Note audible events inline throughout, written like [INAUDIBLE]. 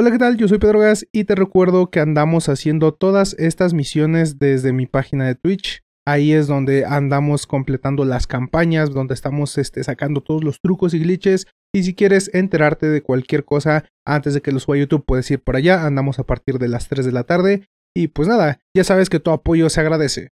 Hola, ¿qué tal? Yo soy Pedro Gas y te recuerdo que andamos haciendo todas estas misiones desde mi página de Twitch. Ahí es donde andamos completando las campañas, donde estamos este, sacando todos los trucos y glitches. Y si quieres enterarte de cualquier cosa antes de que lo suba a YouTube, puedes ir por allá. Andamos a partir de las 3 de la tarde. Y pues nada, ya sabes que tu apoyo se agradece.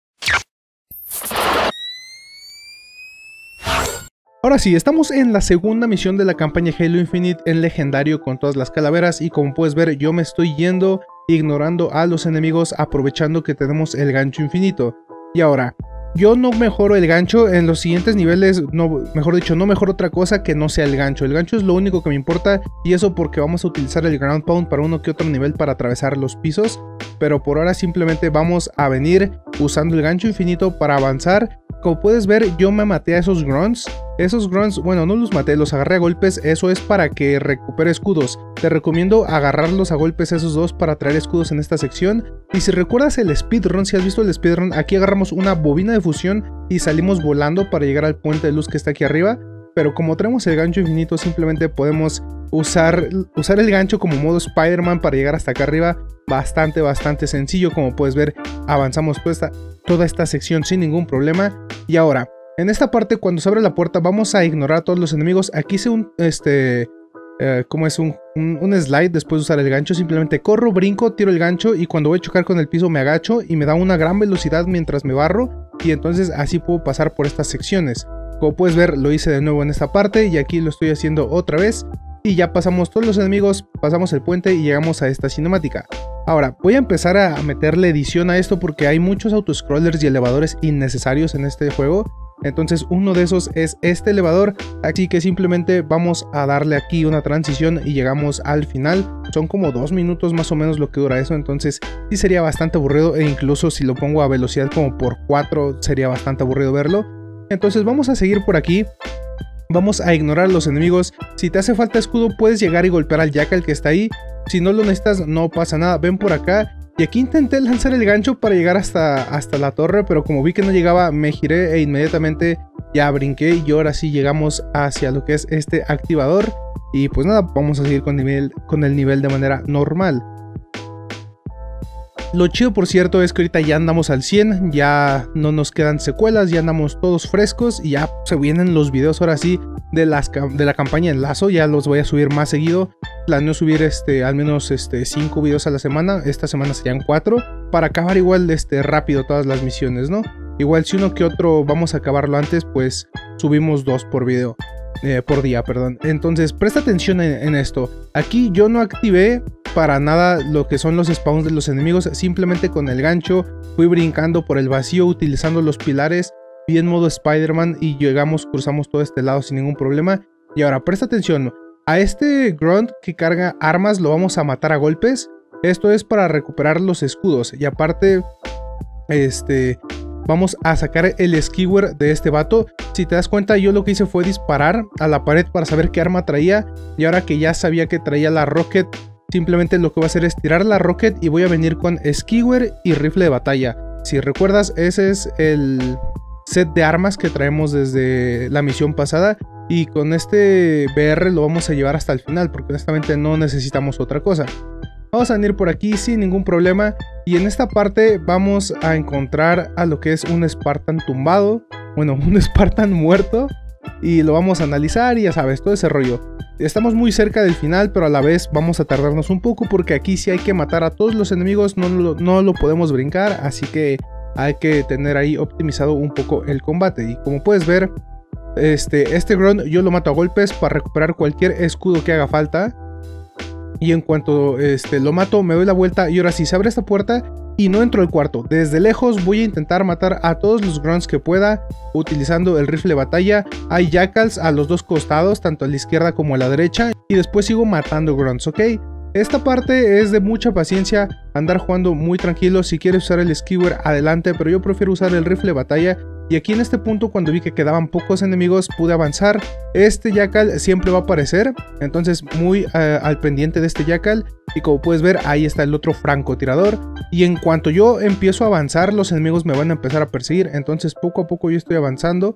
Ahora sí, estamos en la segunda misión de la campaña Halo Infinite en legendario con todas las calaveras y como puedes ver yo me estoy yendo ignorando a los enemigos aprovechando que tenemos el gancho infinito. Y ahora, yo no mejoro el gancho en los siguientes niveles, no, mejor dicho, no mejoro otra cosa que no sea el gancho. El gancho es lo único que me importa y eso porque vamos a utilizar el ground pound para uno que otro nivel para atravesar los pisos. Pero por ahora simplemente vamos a venir usando el gancho infinito para avanzar como puedes ver, yo me maté a esos grunts. Esos grunts, bueno, no los maté, los agarré a golpes. Eso es para que recupere escudos. Te recomiendo agarrarlos a golpes esos dos para traer escudos en esta sección. Y si recuerdas el speedrun, si has visto el speedrun, aquí agarramos una bobina de fusión y salimos volando para llegar al puente de luz que está aquí arriba. Pero como traemos el gancho infinito, simplemente podemos usar, usar el gancho como modo Spider-Man para llegar hasta acá arriba. Bastante, bastante sencillo. Como puedes ver, avanzamos toda esta, toda esta sección sin ningún problema. Y ahora, en esta parte cuando se abre la puerta vamos a ignorar a todos los enemigos. Aquí hice un, este, eh, es un, un, slide después de usar el gancho. Simplemente corro, brinco, tiro el gancho y cuando voy a chocar con el piso me agacho y me da una gran velocidad mientras me barro. Y entonces así puedo pasar por estas secciones. Como puedes ver lo hice de nuevo en esta parte y aquí lo estoy haciendo otra vez. Y ya pasamos todos los enemigos, pasamos el puente y llegamos a esta cinemática. Ahora, voy a empezar a meterle edición a esto porque hay muchos autoscrollers y elevadores innecesarios en este juego. Entonces uno de esos es este elevador, así que simplemente vamos a darle aquí una transición y llegamos al final. Son como dos minutos más o menos lo que dura eso, entonces sí sería bastante aburrido e incluso si lo pongo a velocidad como por 4 sería bastante aburrido verlo. Entonces vamos a seguir por aquí Vamos a ignorar a los enemigos. Si te hace falta escudo, puedes llegar y golpear al Jackal que está ahí. Si no lo necesitas, no pasa nada. Ven por acá. Y aquí intenté lanzar el gancho para llegar hasta, hasta la torre, pero como vi que no llegaba, me giré e inmediatamente ya brinqué. Y ahora sí llegamos hacia lo que es este activador. Y pues nada, vamos a seguir con, nivel, con el nivel de manera normal. Lo chido, por cierto, es que ahorita ya andamos al 100, ya no nos quedan secuelas, ya andamos todos frescos y ya se vienen los videos ahora sí de, las, de la campaña en lazo, ya los voy a subir más seguido. Planeo subir este, al menos este, 5 videos a la semana, esta semana serían 4, para acabar igual este, rápido todas las misiones, ¿no? Igual si uno que otro vamos a acabarlo antes, pues subimos dos por video. Eh, por día, perdón. Entonces, presta atención en, esto. Aquí yo no activé para nada lo que son los spawns de los enemigos. Simplemente con el gancho fui brincando por el vacío utilizando los pilares. Vi en modo Spider-Man y llegamos, cruzamos todo este lado sin ningún problema. Y ahora, presta atención. A este Grunt que carga armas lo vamos a matar a golpes. Esto es para recuperar los escudos. Y aparte, este, vamos a sacar el skewer de este vato. Si te das cuenta, yo lo que hice fue disparar a la pared para saber qué arma traía. Y ahora que ya sabía que traía la rocket, simplemente lo que voy a hacer es tirar la rocket y voy a venir con skewer y rifle de batalla. Si recuerdas, ese es el set de armas que traemos desde la misión pasada. Y con este BR lo vamos a llevar hasta el final, porque honestamente no necesitamos otra cosa. Vamos a venir por aquí sin ningún problema y en esta parte vamos a encontrar a lo que es un Spartan tumbado, bueno, [LAUGHS] un Spartan muerto y lo vamos a analizar y ya sabes, todo ese rollo. Estamos muy cerca del final, pero a la vez vamos a tardarnos un poco porque aquí sí hay que matar a todos los enemigos, no lo, no lo podemos brincar, así que hay que tener ahí optimizado un poco el combate. Y como puedes ver, este, este grunt yo lo mato a golpes para recuperar cualquier escudo que haga falta. Y en cuanto este, lo mato, me doy la vuelta y ahora sí se abre esta puerta y no entro al cuarto. Desde lejos voy a intentar matar a todos los grunts que pueda utilizando el rifle de batalla. Hay jackals a los dos costados, tanto a la izquierda como a la derecha. Y después sigo matando grunts, ¿ok? Esta parte es de mucha paciencia, andar jugando muy tranquilo. Si quieres usar el skewer, adelante, pero yo prefiero usar el rifle de batalla y aquí en este punto cuando vi que quedaban pocos enemigos pude avanzar. Este Jackal siempre va a aparecer, entonces muy eh, al pendiente de este Jackal. Y como puedes ver ahí está el otro francotirador. Y en cuanto yo empiezo a avanzar los enemigos me van a empezar a perseguir. Entonces poco a poco yo estoy avanzando.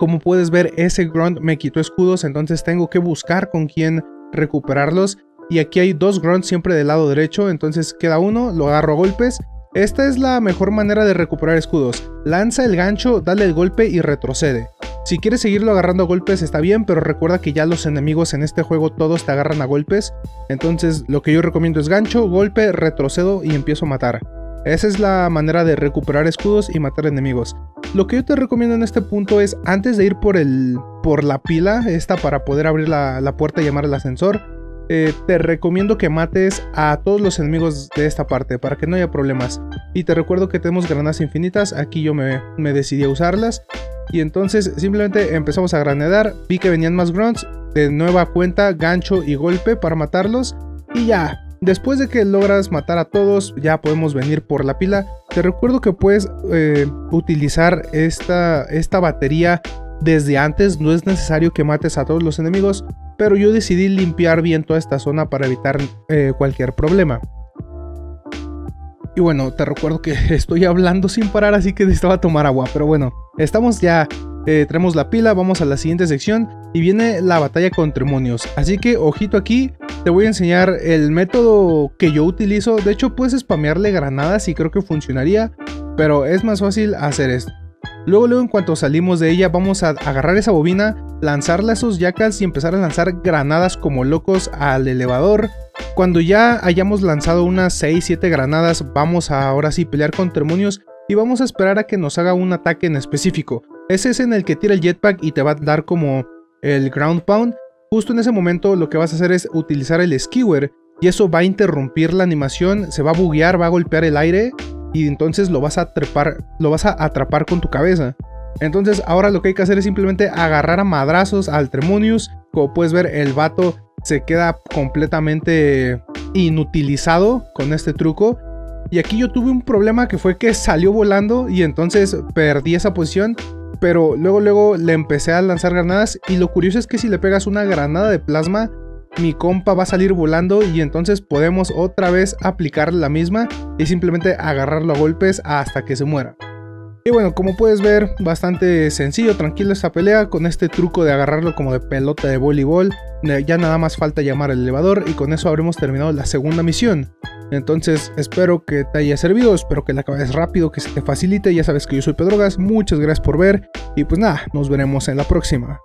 Como puedes ver ese Grunt me quitó escudos entonces tengo que buscar con quién recuperarlos. Y aquí hay dos grunts siempre del lado derecho, entonces queda uno, lo agarro a golpes. Esta es la mejor manera de recuperar escudos. Lanza el gancho, dale el golpe y retrocede. Si quieres seguirlo agarrando a golpes está bien, pero recuerda que ya los enemigos en este juego todos te agarran a golpes. Entonces lo que yo recomiendo es gancho, golpe, retrocedo y empiezo a matar. Esa es la manera de recuperar escudos y matar enemigos. Lo que yo te recomiendo en este punto es antes de ir por el por la pila esta para poder abrir la, puerta y llamar al ascensor, eh, te recomiendo que mates a todos los enemigos de esta parte para que no haya problemas. Y te recuerdo que tenemos granadas infinitas, aquí yo me, decidí a usarlas. Y entonces simplemente empezamos a granedar, vi que venían más grunts, de nueva cuenta, gancho y golpe para matarlos. Y ya, después de que logras matar a todos, ya podemos venir por la pila. Te recuerdo que puedes eh, utilizar esta, esta batería desde antes, no es necesario que mates a todos los enemigos, pero yo decidí limpiar bien toda esta zona para evitar eh, cualquier problema. Y bueno, te recuerdo que [LAUGHS] estoy hablando sin parar, así que necesitaba tomar agua. Pero bueno, estamos ya, eh, tenemos la pila, vamos a la siguiente sección y viene la batalla con demonios. Así que ojito aquí, te voy a enseñar el método que yo utilizo. De hecho, puedes spamearle granadas y creo que funcionaría, pero es más fácil hacer esto. Luego, luego en cuanto salimos de ella, vamos a agarrar esa bobina, lanzarla a esos yacas y empezar a lanzar granadas como locos al elevador. Cuando ya hayamos lanzado unas 6-7 granadas, vamos a ahora sí pelear con demonios y vamos a esperar a que nos haga un ataque en específico. Ese es en el que tira el jetpack y te va a dar como el ground pound. Justo en ese momento lo que vas a hacer es utilizar el skewer y eso va a interrumpir la animación, se va a buguear, va a golpear el aire y entonces lo vas a trepar, lo vas a atrapar con tu cabeza. Entonces ahora lo que hay que hacer es simplemente agarrar a madrazos al Tremonius. Como puedes ver, el vato se queda completamente inutilizado con este truco. Y aquí yo tuve un problema que fue que salió volando y entonces perdí esa posición. Pero luego luego le empecé a lanzar granadas y lo curioso es que si le pegas una granada de plasma mi compa va a salir volando y entonces podemos otra vez aplicar la misma y simplemente agarrarlo a golpes hasta que se muera. Y bueno, como puedes ver, bastante sencillo, tranquilo esta pelea con este truco de agarrarlo como de pelota de voleibol. Ya nada más falta llamar al elevador y con eso habremos terminado la segunda misión. Entonces espero que te haya servido, espero que la acabes rápido, que se te facilite. Ya sabes que yo soy Pedrogas, muchas gracias por ver y pues nada, nos veremos en la próxima.